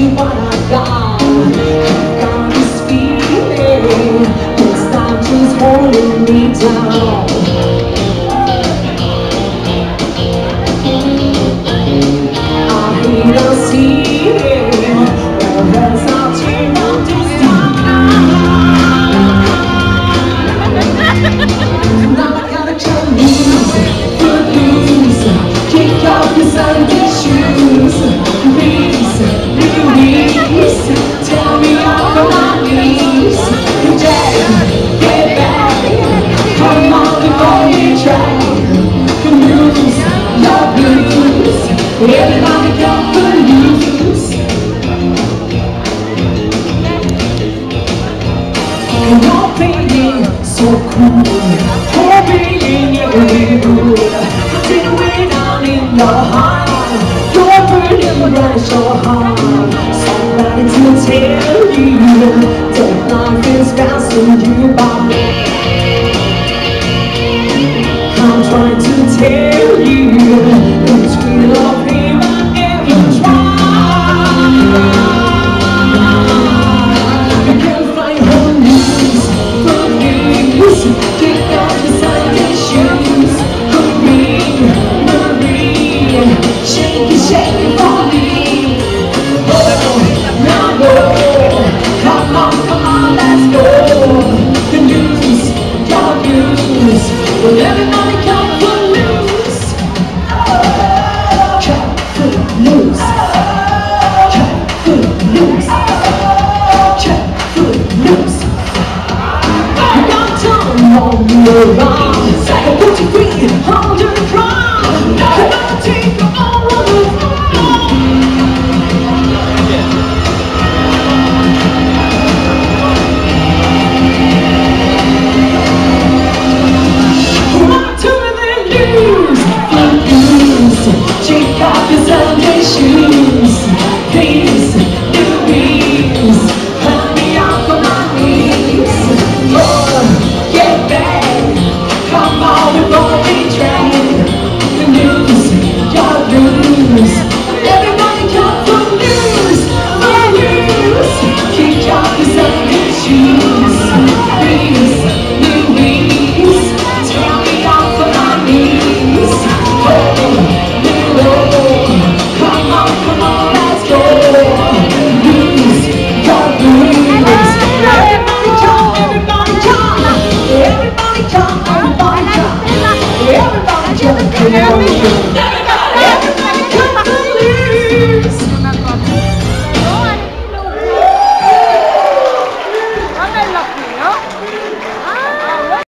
you what I got got this feeling holding me down. Everybody got the news. You're feeling so cool. Oh, being way down in the heart. You're burning. Somebody to tell you that life is passing you by. Salve, all the glory.